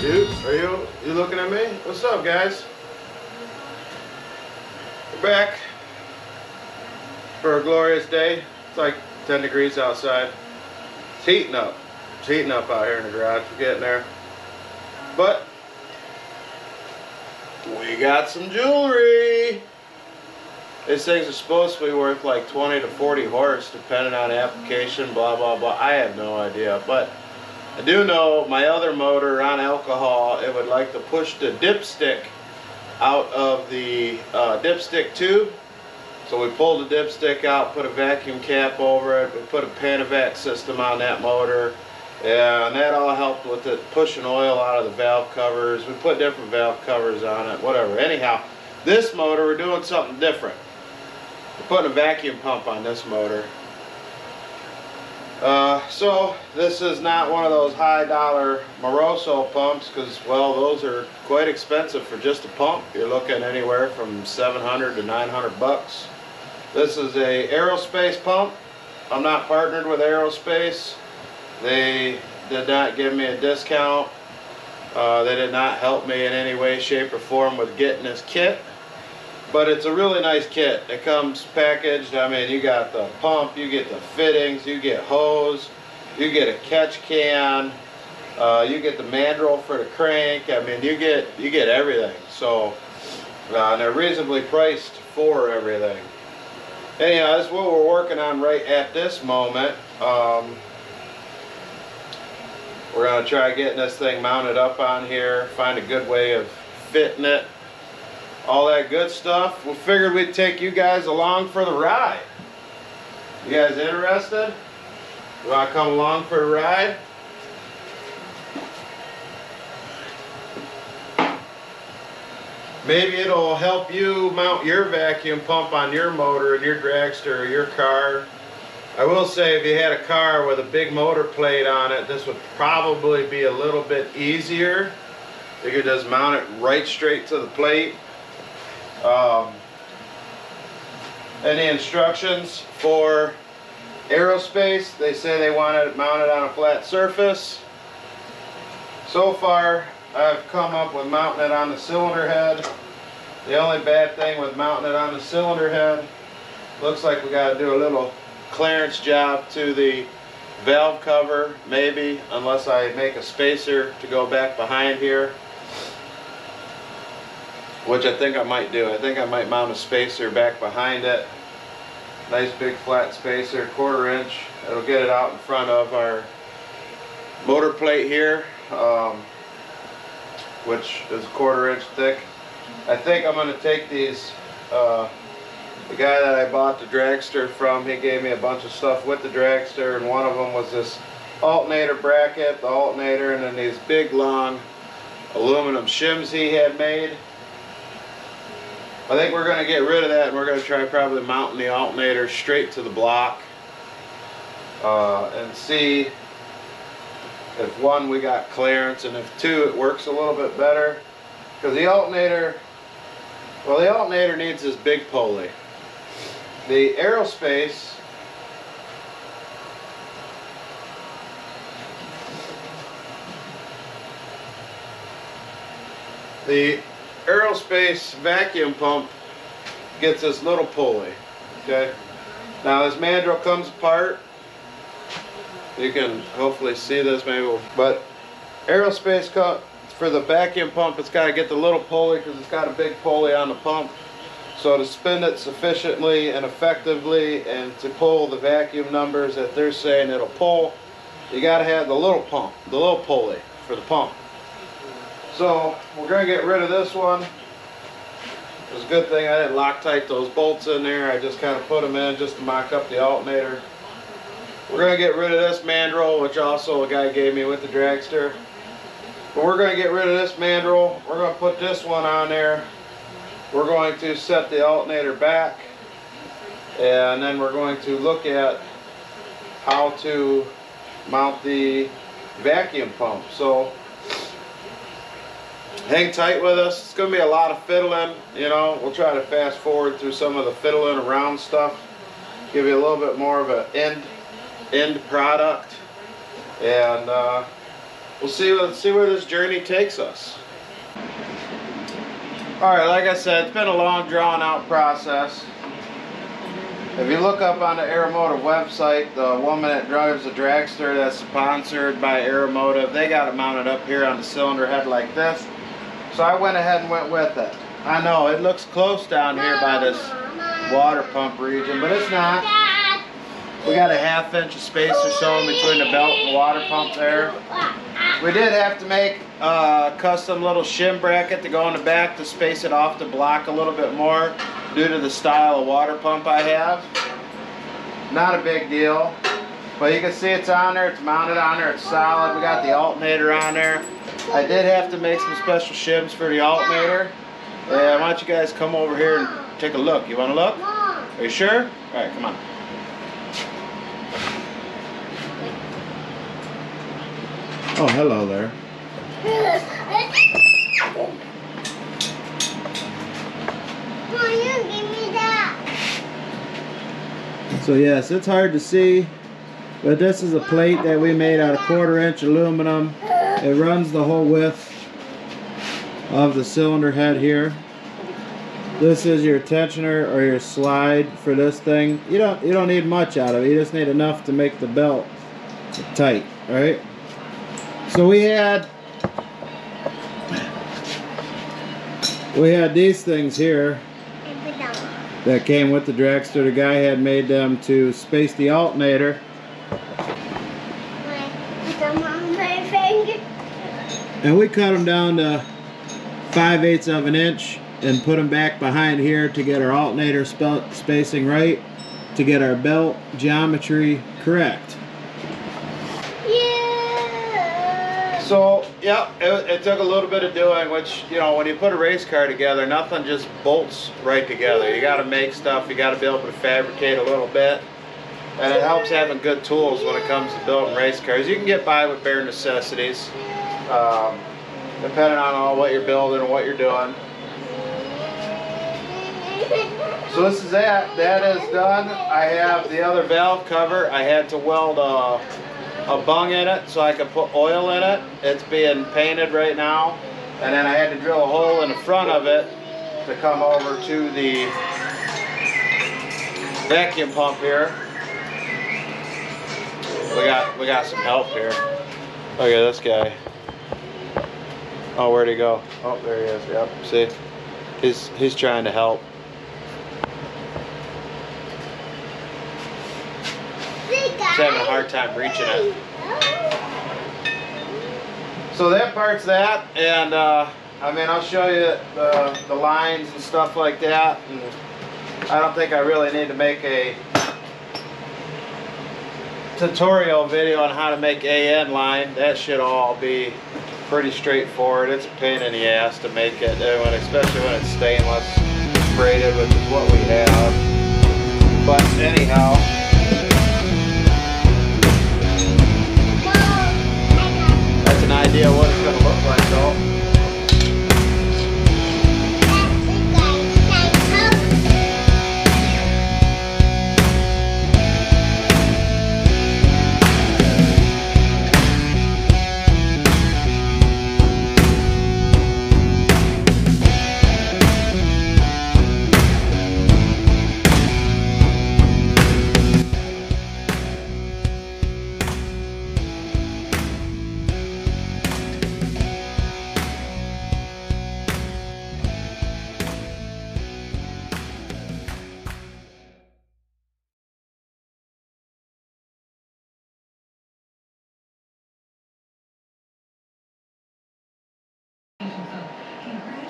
Dude, are you you looking at me? What's up, guys? We're back for a glorious day. It's like 10 degrees outside. It's heating up. It's heating up out here in the garage. We're getting there. But we got some jewelry. These things are supposed to be worth like 20 to 40 horse, depending on application, blah, blah, blah. I have no idea. But I do know my other motor on alcohol, it would like to push the dipstick out of the uh, dipstick tube. So we pulled the dipstick out, put a vacuum cap over it, we put a Panavac system on that motor. And that all helped with it pushing oil out of the valve covers. We put different valve covers on it, whatever. Anyhow, this motor, we're doing something different. We're putting a vacuum pump on this motor. Uh, so this is not one of those high dollar Moroso pumps because well those are quite expensive for just a pump. You're looking anywhere from 700 to 900 bucks. This is a aerospace pump. I'm not partnered with aerospace. They did not give me a discount. Uh, they did not help me in any way, shape, or form with getting this kit. But it's a really nice kit. It comes packaged. I mean, you got the pump, you get the fittings, you get hose, you get a catch can, uh, you get the mandrel for the crank. I mean, you get you get everything. So, uh, and they're reasonably priced for everything. Anyhow, that's what we're working on right at this moment. Um, we're going to try getting this thing mounted up on here, find a good way of fitting it all that good stuff. We figured we'd take you guys along for the ride. You guys interested? You want to come along for a ride? Maybe it'll help you mount your vacuum pump on your motor and your dragster or your car. I will say if you had a car with a big motor plate on it, this would probably be a little bit easier. You could just mount it right straight to the plate. Um, any instructions for aerospace? They say they want it mounted on a flat surface. So far, I've come up with mounting it on the cylinder head. The only bad thing with mounting it on the cylinder head, looks like we got to do a little clearance job to the valve cover, maybe, unless I make a spacer to go back behind here which I think I might do. I think I might mount a spacer back behind it. Nice big flat spacer, quarter inch. It'll get it out in front of our motor plate here, um, which is a quarter inch thick. I think I'm going to take these, uh, the guy that I bought the dragster from, he gave me a bunch of stuff with the dragster, and one of them was this alternator bracket, the alternator, and then these big long aluminum shims he had made. I think we're going to get rid of that and we're going to try probably mounting the alternator straight to the block uh, and see if one we got clearance and if two it works a little bit better. Because the alternator well the alternator needs this big pulley. The aerospace the aerospace vacuum pump gets this little pulley. Okay. Now this mandrel comes apart. You can hopefully see this maybe, we'll, but aerospace for the vacuum pump, it's got to get the little pulley because it's got a big pulley on the pump. So to spin it sufficiently and effectively and to pull the vacuum numbers that they're saying it'll pull, you got to have the little pump, the little pulley for the pump. So we're going to get rid of this one. It's a good thing I didn't Loctite those bolts in there. I just kind of put them in just to mock up the alternator. We're going to get rid of this mandrel, which also a guy gave me with the dragster. But we're going to get rid of this mandrel. We're going to put this one on there. We're going to set the alternator back. And then we're going to look at how to mount the vacuum pump. So hang tight with us. It's going to be a lot of fiddling, you know. We'll try to fast forward through some of the fiddling around stuff. Give you a little bit more of an end, end product. And uh, we'll see let's see where this journey takes us. All right, like I said, it's been a long, drawn-out process. If you look up on the Aeromotive website, the woman that drives the dragster that's sponsored by Aeromotive, they got it mounted up here on the cylinder head like this. So I went ahead and went with it. I know, it looks close down here by this water pump region, but it's not. We got a half inch of space or so in between the belt and the water pump there. We did have to make a custom little shim bracket to go in the back to space it off the block a little bit more due to the style of water pump I have. Not a big deal, but you can see it's on there, it's mounted on there, it's solid. We got the alternator on there. I did have to make some special shims for the alternator. And I don't you guys come over here and take a look. You want to look? Are you sure? All right, come on. Oh, hello there. So yes, it's hard to see, but this is a plate that we made out of quarter inch aluminum. It runs the whole width of the cylinder head here. This is your tensioner or your slide for this thing. You don't you don't need much out of it. You just need enough to make the belt tight, right? So we had we had these things here that came with the dragster. The guy had made them to space the alternator. And we cut them down to 5 eighths of an inch and put them back behind here to get our alternator spacing right, to get our belt geometry correct. Yeah. So, yeah, it, it, took a little bit of doing, which, you know, when you put a race car together, nothing just bolts right together. You got to make stuff, you got to be able to fabricate a little bit. And it helps having good tools when it comes to building race cars. You can get by with bare necessities, um, depending on all what you're building and what you're doing. So this is that. That is done. I have the other valve cover. I had to weld a, a bung in it so I could put oil in it. It's being painted right now. And then I had to drill a hole in the front of it to come over to the vacuum pump here. We got we got some help here. Look at this guy. Oh, where'd he go? Oh, there he is. Yep. See, he's he's trying to help. He's having a hard time reaching it. So that part's that, and uh, I mean, I'll show you the, the lines and stuff like that. And I don't think I really need to make a tutorial video on how to make AN line. That should all be pretty straightforward. It's a pain in the ass to make it, uh, especially when it's stainless braided, which is what we have. But anyhow, that's an idea what it's going to look like though.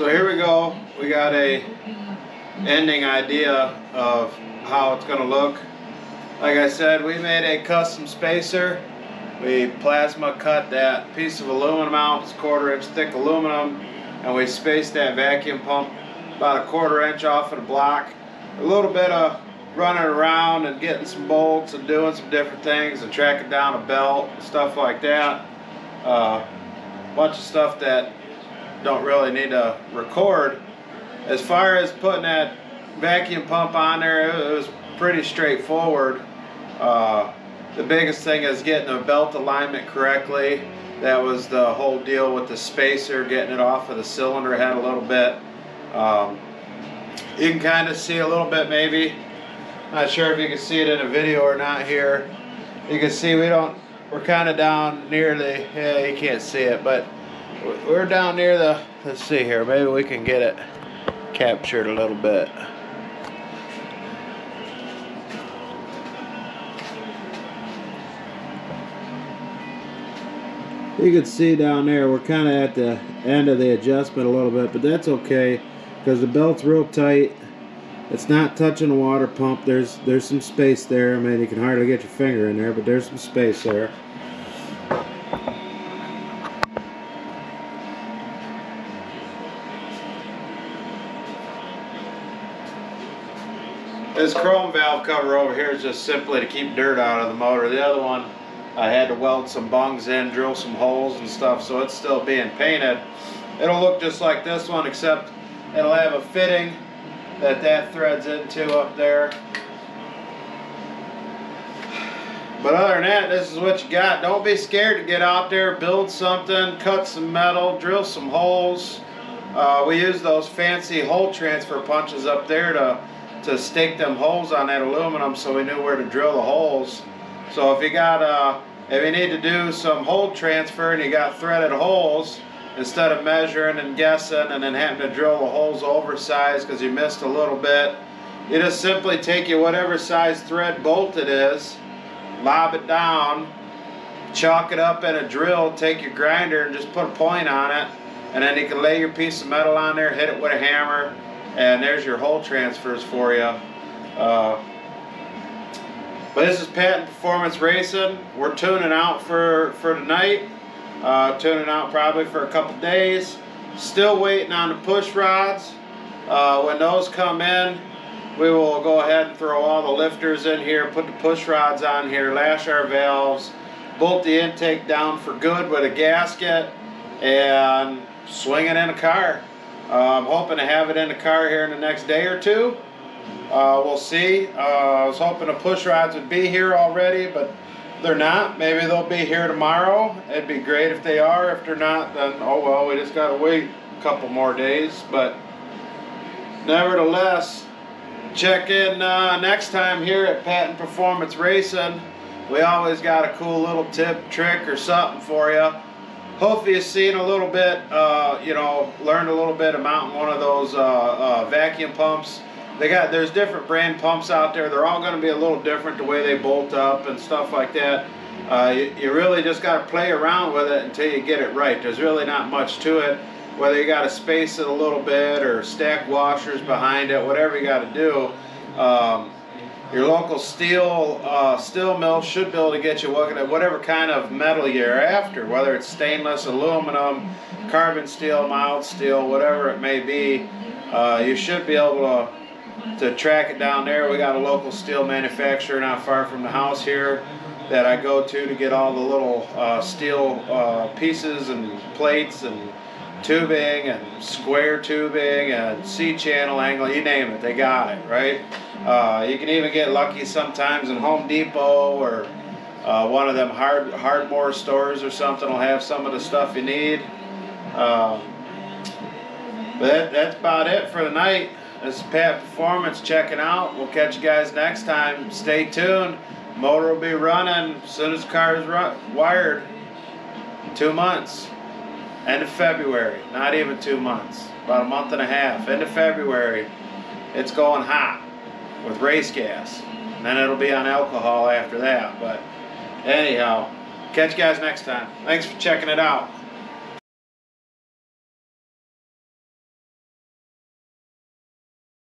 So here we go. We got a ending idea of how it's going to look. Like I said, we made a custom spacer. We plasma cut that piece of aluminum out. It's quarter inch thick aluminum. And we spaced that vacuum pump about a quarter inch off of the block. A little bit of running around and getting some bolts and doing some different things and tracking down a belt stuff like that. A uh, bunch of stuff that don't really need to record. As far as putting that vacuum pump on there, it was pretty straightforward. Uh, the biggest thing is getting the belt alignment correctly That was the whole deal with the spacer, getting it off of the cylinder head a little bit. Um, you can kind of see a little bit maybe. Not sure if you can see it in a video or not here. You can see we don't, we're kind of down near the, yeah, you can't see it, but we're down near the, let's see here, maybe we can get it captured a little bit. You can see down there, we're kind of at the end of the adjustment a little bit, but that's okay because the belt's real tight. It's not touching the water pump. There's there's some space there. I mean, you can hardly get your finger in there, but there's some space there. This chrome valve cover over here is just simply to keep dirt out of the motor. The other one I had to weld some bungs in, drill some holes and stuff, so it's still being painted. It'll look just like this one, except it'll have a fitting that that threads into up there. But other than that, this is what you got. Don't be scared to get out there, build something, cut some metal, drill some holes. Uh, we use those fancy hole transfer punches up there to, to stake them holes on that aluminum so we knew where to drill the holes. So if you got uh, if you need to do some hole transfer and you got threaded holes, instead of measuring and guessing and then having to drill the holes oversized because you missed a little bit, you just simply take your whatever size thread bolt it is, lob it down, chalk it up in a drill, take your grinder and just put a point on it, and then you can lay your piece of metal on there, hit it with a hammer, and there's your hole transfers for you. Uh, but this is Patten Performance Racing. We're tuning out for, for tonight. Uh, tuning out probably for a couple days. Still waiting on the push rods. Uh, when those come in, we will go ahead and throw all the lifters in here, put the push rods on here, lash our valves, bolt the intake down for good with a gasket, and swing it in a car. Uh, I'm hoping to have it in the car here in the next day or two. Uh, we'll see. Uh, I was hoping the push rods would be here already, but they're not. Maybe they'll be here tomorrow. It'd be great if they are. If they're not, then oh well, we just gotta wait a couple more days. But nevertheless, check in uh, next time here at Patten Performance Racing. We always got a cool little tip, trick, or something for you. Hopefully you've seen a little bit, uh, you know, learned a little bit about one of those uh, uh, vacuum pumps they got there's different brand pumps out there. They're all going to be a little different the way they bolt up and stuff like that. Uh, you, you, really just got to play around with it until you get it right. There's really not much to it. Whether you got to space it a little bit or stack washers behind it, whatever you got to do. Um, your local steel uh, steel mill should be able to get you whatever kind of metal you're after, whether it's stainless, aluminum, carbon steel, mild steel, whatever it may be. Uh, you should be able to to track it down there. We got a local steel manufacturer not far from the house here that I go to to get all the little uh, steel uh, pieces and plates and tubing and square tubing and C-channel angle, you name it, they got it, right? Uh, you can even get lucky sometimes in Home Depot or uh, one of them hard hardware stores or something will have some of the stuff you need. Um, but that, that's about it for the night. This is Pat Performance checking out. We'll catch you guys next time. Stay tuned. Motor will be running as soon as the car is wired. Two months. End of February. Not even two months. About a month and a half. End of February. It's going hot with race gas. And then it'll be on alcohol after that. But anyhow, catch you guys next time. Thanks for checking it out.